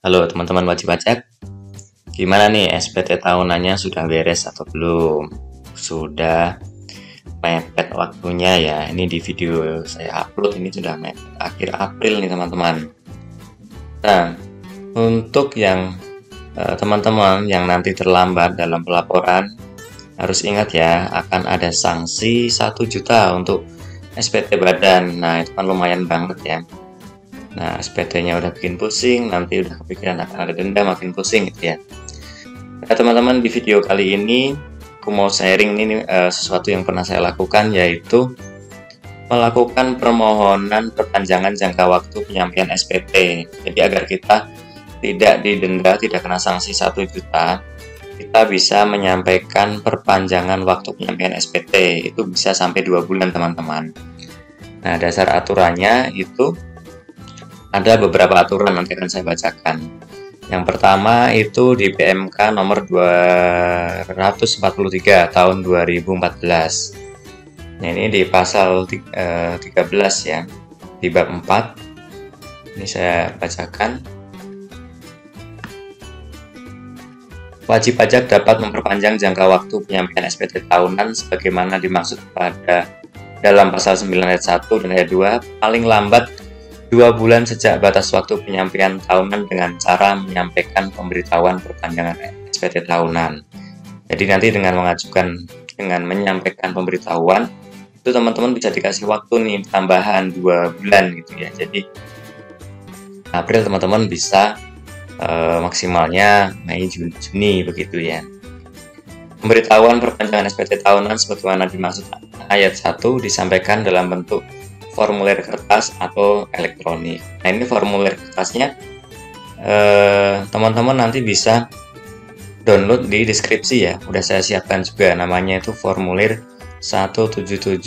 Halo teman-teman wajib pajak, gimana nih SPT tahunannya sudah beres atau belum? Sudah mepet waktunya ya. Ini di video saya upload ini sudah mepet akhir April nih teman-teman. Nah, untuk yang eh, teman-teman yang nanti terlambat dalam pelaporan harus ingat ya akan ada sanksi 1 juta untuk SPT badan. Nah, itu kan lumayan banget ya Nah, SPT-nya udah bikin pusing, nanti udah kepikiran akan ada denda makin pusing gitu ya. Nah, teman-teman di video kali ini aku mau sharing ini uh, sesuatu yang pernah saya lakukan yaitu melakukan permohonan perpanjangan jangka waktu penyampaian SPT. Jadi agar kita tidak didenda, tidak kena sanksi 1 juta, kita bisa menyampaikan perpanjangan waktu penyampaian SPT. Itu bisa sampai dua bulan teman-teman. Nah, dasar aturannya itu ada beberapa aturan nanti akan saya bacakan. Yang pertama itu di PMK nomor 243 tahun 2014. Nah, ini di pasal 13 eh, ya, di bab 4. Ini saya bacakan. Wajib pajak dapat memperpanjang jangka waktu penyampaian SPT tahunan sebagaimana dimaksud pada dalam pasal 9 ayat 1 dan ayat 2 paling lambat dua bulan sejak batas waktu penyampaian tahunan dengan cara menyampaikan pemberitahuan perpanjangan SPT tahunan. Jadi nanti dengan mengajukan dengan menyampaikan pemberitahuan itu teman-teman bisa dikasih waktu nih tambahan dua bulan gitu ya. Jadi April teman-teman bisa uh, maksimalnya Mei Juni, Juni begitu ya. Pemberitahuan perpanjangan SPT tahunan sebagaimana dimaksud ayat 1 disampaikan dalam bentuk formulir kertas atau elektronik. Nah ini formulir kertasnya eh, teman-teman eh, nanti bisa download di deskripsi ya. Udah saya siapkan juga namanya itu formulir 177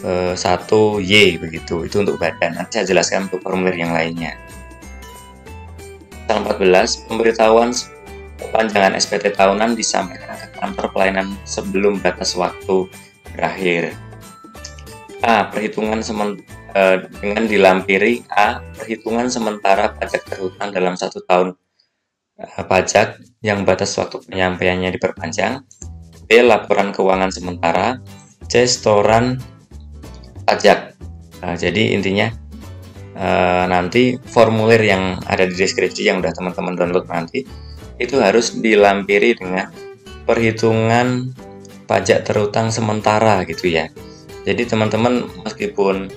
eh, 1Y begitu. Itu untuk badan. Nanti saya jelaskan untuk formulir yang lainnya. Pasal 14 pemberitahuan perpanjangan SPT tahunan disampaikan ke kantor pelayanan sebelum batas waktu berakhir. A. Perhitungan semen, uh, dengan dilampiri A. Perhitungan sementara pajak terhutang dalam satu tahun uh, pajak yang batas waktu penyampaiannya diperpanjang. B. Laporan keuangan sementara. C. Setoran pajak. Uh, jadi intinya uh, nanti formulir yang ada di deskripsi yang udah teman-teman download nanti itu harus dilampiri dengan perhitungan pajak terhutang sementara gitu ya. Jadi teman-teman meskipun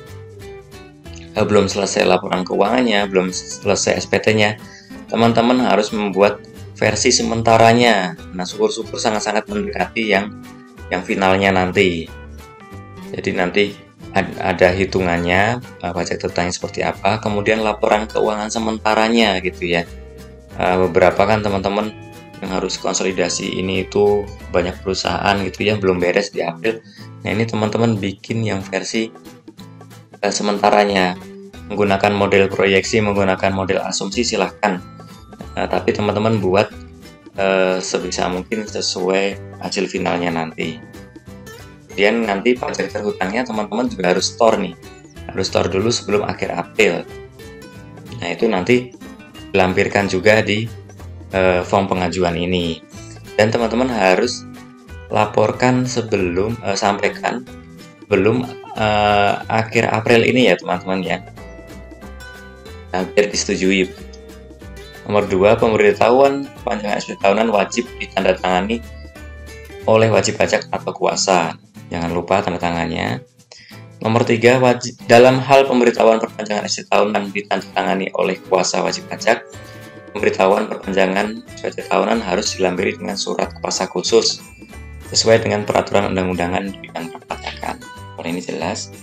uh, belum selesai laporan keuangannya, belum selesai SPT-nya, teman-teman harus membuat versi sementaranya. Nah, syukur-syukur sangat-sangat mendekati yang yang finalnya nanti. Jadi nanti ada hitungannya pajak terutangnya seperti apa, kemudian laporan keuangan sementaranya gitu ya. Uh, beberapa kan teman-teman yang harus konsolidasi ini itu banyak perusahaan gitu ya belum beres diambil Nah ini teman-teman bikin yang versi uh, sementaranya menggunakan model proyeksi, menggunakan model asumsi silahkan. Nah, tapi teman-teman buat uh, sebisa mungkin sesuai hasil finalnya nanti. Kemudian nanti pajak terhutangnya teman-teman juga harus store nih, harus store dulu sebelum akhir April. Nah itu nanti dilampirkan juga di uh, form pengajuan ini. Dan teman-teman harus laporkan sebelum uh, sampaikan belum uh, akhir April ini ya teman-teman ya. Hampir disetujui. Nomor dua pemberitahuan panjang SP tahunan wajib ditandatangani oleh wajib pajak atau kuasa. Jangan lupa tanda tangannya. Nomor tiga wajib dalam hal pemberitahuan perpanjangan SP tahunan ditandatangani oleh kuasa wajib pajak pemberitahuan perpanjangan SP tahunan harus dilampiri dengan surat kuasa khusus sesuai dengan peraturan undang-undangan di bidang perpajakan. Kalau ini jelas.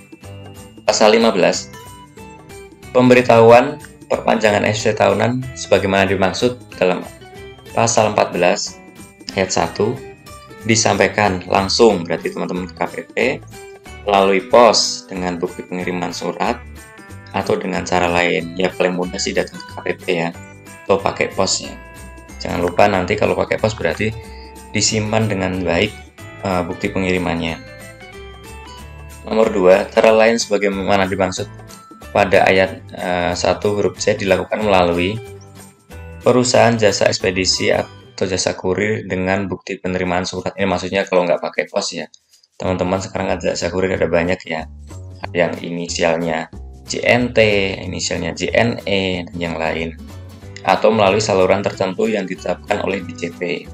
Pasal 15. Pemberitahuan perpanjangan SC tahunan sebagaimana dimaksud dalam pasal 14 ayat 1 disampaikan langsung berarti teman-teman ke KPP melalui pos dengan bukti pengiriman surat atau dengan cara lain ya paling mudah sih datang ke KPP ya atau pakai pos ya jangan lupa nanti kalau pakai pos berarti disimpan dengan baik uh, bukti pengirimannya. Nomor 2, cara lain sebagaimana dimaksud pada ayat uh, eh, 1 huruf C dilakukan melalui perusahaan jasa ekspedisi atau jasa kurir dengan bukti penerimaan surat ini maksudnya kalau nggak pakai pos ya teman-teman sekarang ada jasa kurir ada banyak ya yang inisialnya JNT, inisialnya JNE, dan yang lain atau melalui saluran tertentu yang ditetapkan oleh DJP.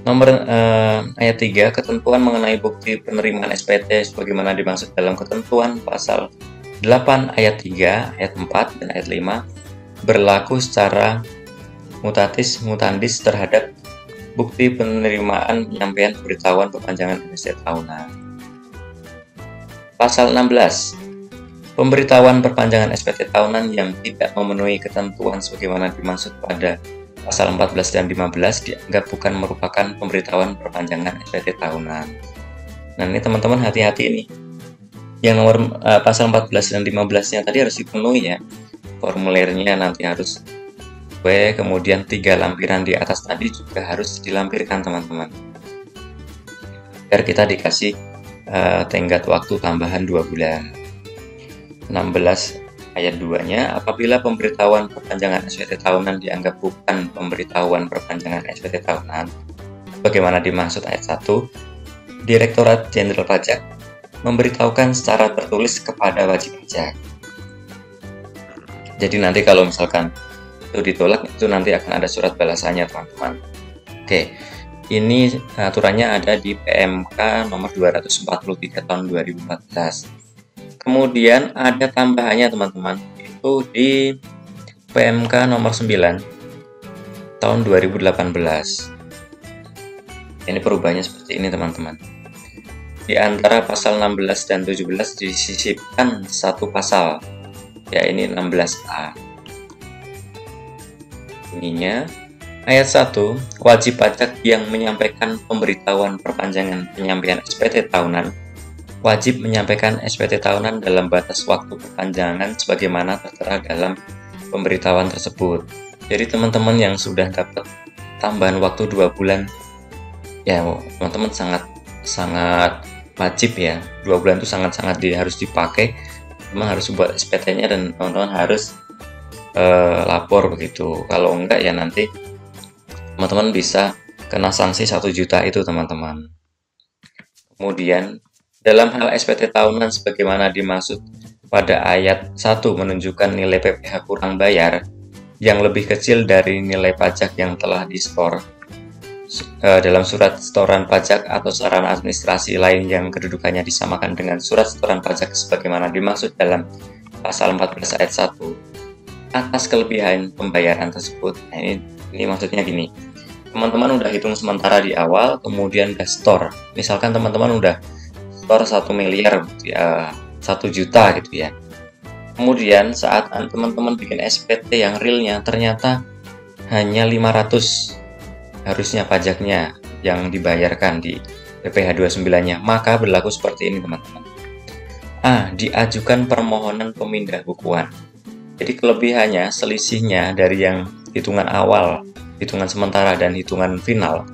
Nomor eh, ayat 3, ketentuan mengenai bukti penerimaan SPT sebagaimana dimaksud dalam ketentuan pasal 8 ayat 3, ayat 4, dan ayat 5 berlaku secara mutatis mutandis terhadap bukti penerimaan penyampaian pemberitahuan perpanjangan SPT tahunan. Pasal 16 Pemberitahuan perpanjangan SPT tahunan yang tidak memenuhi ketentuan sebagaimana dimaksud pada pasal 14 dan 15 dianggap bukan merupakan pemberitahuan perpanjangan SPT tahunan. Nah ini teman-teman hati-hati ini. Yang nomor uh, pasal 14 dan 15-nya tadi harus dipenuhi ya. Formulirnya nanti harus W, kemudian tiga lampiran di atas tadi juga harus dilampirkan teman-teman. Biar kita dikasih uh, tenggat waktu tambahan 2 bulan. 16 ayat 2-nya, apabila pemberitahuan perpanjangan SPT tahunan dianggap bukan pemberitahuan perpanjangan SPT tahunan, bagaimana dimaksud ayat 1, Direktorat Jenderal Pajak memberitahukan secara tertulis kepada wajib pajak. Jadi nanti kalau misalkan itu ditolak, itu nanti akan ada surat balasannya teman-teman. Oke, ini aturannya ada di PMK nomor 243 tahun 2014. Kemudian ada tambahannya teman-teman, itu di PMK nomor 9 tahun 2018. Ini perubahannya seperti ini teman-teman. Di antara pasal 16 dan 17 disisipkan satu pasal, ya ini 16A. Ininya Ayat 1, wajib pajak yang menyampaikan pemberitahuan perpanjangan penyampaian SPT tahunan wajib menyampaikan SPT tahunan dalam batas waktu perpanjangan sebagaimana tertera dalam pemberitahuan tersebut. Jadi teman-teman yang sudah dapat tambahan waktu dua bulan, ya teman-teman sangat sangat wajib ya. Dua bulan itu sangat-sangat di, harus dipakai. Teman harus buat SPT-nya dan teman-teman harus uh, lapor begitu. Kalau enggak ya nanti teman-teman bisa kena sanksi satu juta itu teman-teman. Kemudian dalam hal SPT tahunan sebagaimana dimaksud pada ayat 1 menunjukkan nilai PPh kurang bayar yang lebih kecil dari nilai pajak yang telah disetor eh, dalam surat setoran pajak atau sarana administrasi lain yang kedudukannya disamakan dengan surat setoran pajak sebagaimana dimaksud dalam pasal 14 ayat 1 atas kelebihan pembayaran tersebut. Nah, ini, ini maksudnya gini. Teman-teman udah hitung sementara di awal, kemudian udah store. Misalkan teman-teman udah store satu miliar ya satu juta gitu ya. Kemudian saat teman-teman bikin SPT yang realnya ternyata hanya 500 harusnya pajaknya yang dibayarkan di PPh 29 nya maka berlaku seperti ini teman-teman. A. Diajukan permohonan pemindah bukuan. Jadi kelebihannya selisihnya dari yang hitungan awal hitungan sementara dan hitungan final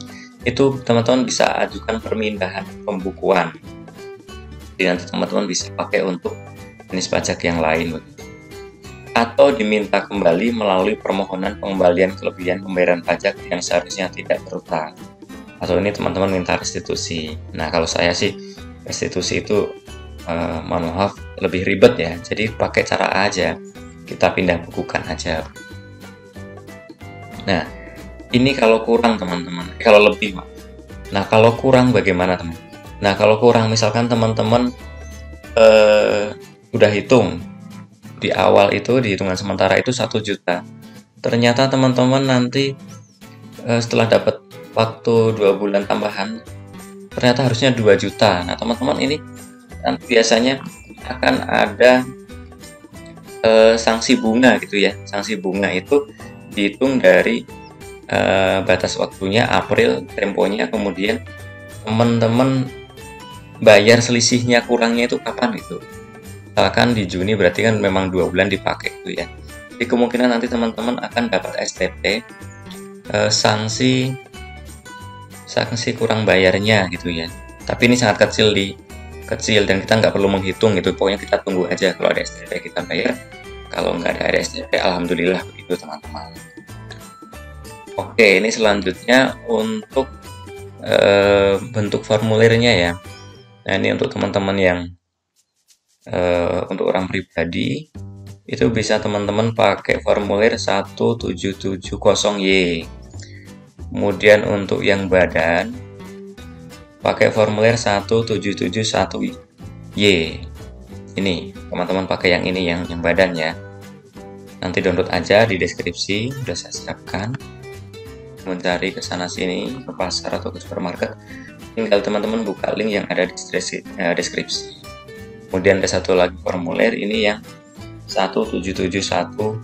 itu teman-teman bisa ajukan permindahan pembukuan nanti teman-teman bisa pakai untuk jenis pajak yang lain. Atau diminta kembali melalui permohonan pengembalian kelebihan pembayaran pajak yang seharusnya tidak terutang atau ini teman-teman minta restitusi. Nah kalau saya sih restitusi itu eh, mohon maaf lebih ribet ya. Jadi pakai cara aja. Kita pindah bukukan aja. Nah ini kalau kurang teman-teman. Kalau lebih nah kalau kurang bagaimana teman Nah, kalau kurang misalkan teman-teman uh, udah hitung di awal itu di hitungan sementara itu satu juta. Ternyata teman-teman nanti uh, setelah dapat waktu dua bulan tambahan ternyata harusnya 2 juta. Nah, teman-teman ini kan biasanya akan ada uh, sanksi bunga gitu ya. Sanksi bunga itu dihitung dari uh, batas waktunya April temponya kemudian teman-teman bayar selisihnya kurangnya itu kapan itu? Misalkan di Juni berarti kan memang dua bulan dipakai itu ya. Jadi kemungkinan nanti teman-teman akan dapat STP eh, sanksi sanksi kurang bayarnya gitu ya. Tapi ini sangat kecil di kecil dan kita nggak perlu menghitung gitu. Pokoknya kita tunggu aja kalau ada STP kita bayar. Kalau nggak ada RSTP alhamdulillah begitu teman-teman. Oke ini selanjutnya untuk e, bentuk formulirnya ya nah ini untuk teman-teman yang e, untuk orang pribadi itu bisa teman-teman pakai formulir 1770Y kemudian untuk yang badan pakai formulir 1771Y ini teman-teman pakai yang ini yang yang badan ya. Nanti download aja di deskripsi udah saya siapkan. Mencari ke sana sini ke pasar atau ke supermarket tinggal teman-teman buka link yang ada di deskripsi, eh, kemudian ada satu lagi formulir ini yang 1771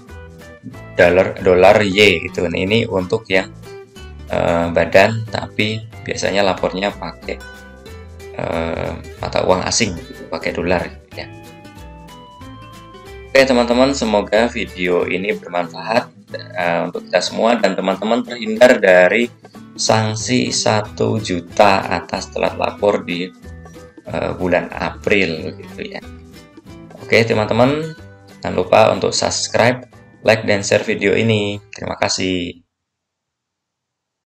dolar dolar Y gitu. Nah, ini untuk yang eh, badan tapi biasanya lapornya pakai eh, mata uang asing gitu, pakai dolar gitu ya. Oke teman-teman, semoga video ini bermanfaat uh, untuk kita semua dan teman-teman terhindar dari sanksi 1 juta atas telat lapor di uh, bulan April gitu ya. Oke teman-teman, jangan lupa untuk subscribe, like dan share video ini. Terima kasih.